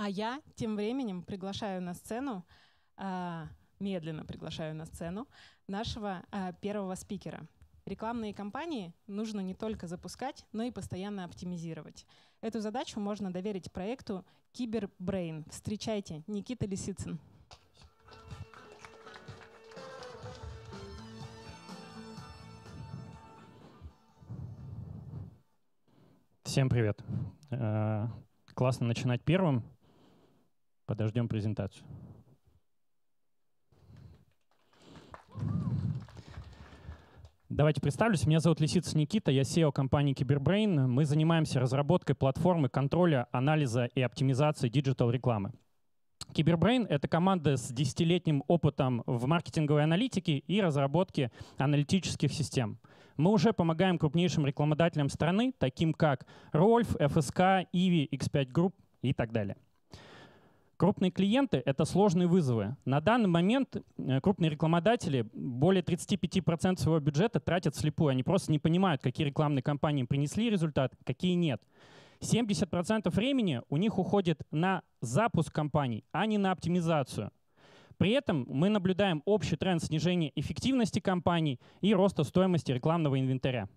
А я тем временем приглашаю на сцену, а, медленно приглашаю на сцену нашего а, первого спикера. Рекламные кампании нужно не только запускать, но и постоянно оптимизировать. Эту задачу можно доверить проекту Cyberbrain. Встречайте, Никита Лисицын. Всем привет. Э, классно начинать первым. Подождем презентацию. Давайте представлюсь. Меня зовут Лисицын Никита, я CEO компании Cyberbrain. Мы занимаемся разработкой платформы контроля, анализа и оптимизации digital-рекламы. Cyberbrain — это команда с десятилетним опытом в маркетинговой аналитике и разработке аналитических систем. Мы уже помогаем крупнейшим рекламодателям страны, таким как Rolf, FSK, Иви, X5 Group и так далее. Крупные клиенты — это сложные вызовы. На данный момент э, крупные рекламодатели более 35% своего бюджета тратят вслепую. Они просто не понимают, какие рекламные кампании принесли результат, какие нет. 70% времени у них уходит на запуск компаний, а не на оптимизацию. При этом мы наблюдаем общий тренд снижения эффективности компаний и роста стоимости рекламного инвентаря.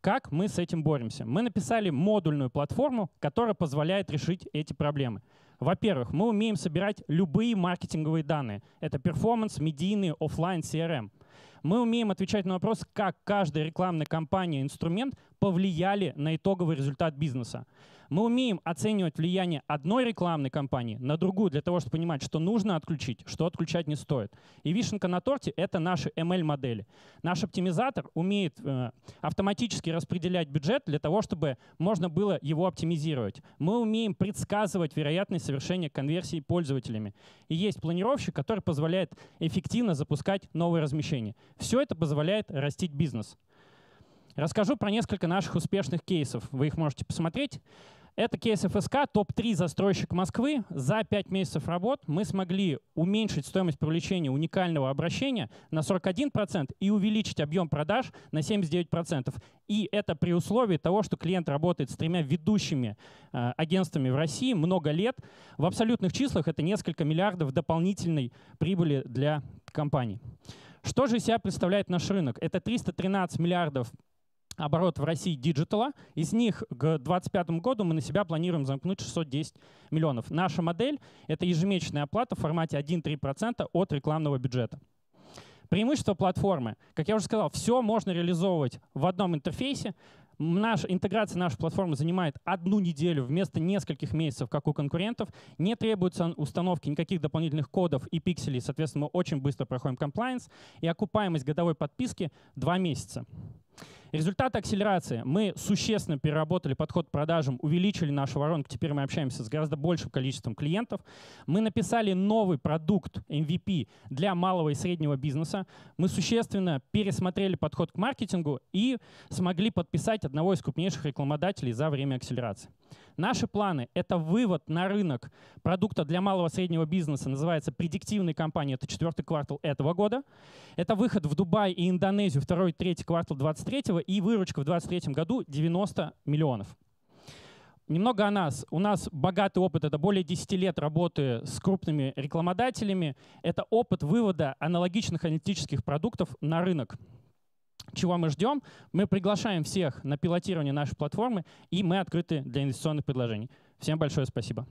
Как мы с этим боремся? Мы написали модульную платформу, которая позволяет решить эти проблемы. Во-первых, мы умеем собирать любые маркетинговые данные. Это перформанс, медийный, офлайн, CRM. Мы умеем отвечать на вопрос, как каждая рекламная кампания, инструмент повлияли на итоговый результат бизнеса. Мы умеем оценивать влияние одной рекламной кампании на другую для того, чтобы понимать, что нужно отключить, что отключать не стоит. И вишенка на торте — это наши ML-модели. Наш оптимизатор умеет э, автоматически распределять бюджет для того, чтобы можно было его оптимизировать. Мы умеем предсказывать вероятность совершения конверсии пользователями. И есть планировщик, который позволяет эффективно запускать новые размещения. Все это позволяет растить бизнес. Расскажу про несколько наших успешных кейсов. Вы их можете посмотреть. Это кейс ФСК, топ-3 застройщик Москвы. За 5 месяцев работ мы смогли уменьшить стоимость привлечения уникального обращения на 41% и увеличить объем продаж на 79%. И это при условии того, что клиент работает с тремя ведущими э, агентствами в России много лет. В абсолютных числах это несколько миллиардов дополнительной прибыли для компаний. Что же из себя представляет наш рынок? Это 313 миллиардов оборот в России digital а. Из них к 2025 году мы на себя планируем замкнуть 610 миллионов. Наша модель — это ежемесячная оплата в формате 1-3% от рекламного бюджета. Преимущество платформы. Как я уже сказал, все можно реализовывать в одном интерфейсе. Наша интеграция нашей платформы занимает одну неделю вместо нескольких месяцев, как у конкурентов. Не требуется установки никаких дополнительных кодов и пикселей. Соответственно, мы очень быстро проходим compliance. И окупаемость годовой подписки — два месяца. Результаты акселерации. Мы существенно переработали подход к продажам, увеличили нашу воронку. Теперь мы общаемся с гораздо большим количеством клиентов. Мы написали новый продукт MVP для малого и среднего бизнеса. Мы существенно пересмотрели подход к маркетингу и смогли подписать одного из крупнейших рекламодателей за время акселерации. Наши планы — это вывод на рынок продукта для малого и среднего бизнеса, называется предиктивной компанией, это четвертый квартал этого года. Это выход в Дубай и Индонезию второй и третий квартал 23 и выручка в 2023 году 90 миллионов. Немного о нас. У нас богатый опыт, это более 10 лет работы с крупными рекламодателями. Это опыт вывода аналогичных аналитических продуктов на рынок. Чего мы ждем? Мы приглашаем всех на пилотирование нашей платформы, и мы открыты для инвестиционных предложений. Всем большое спасибо.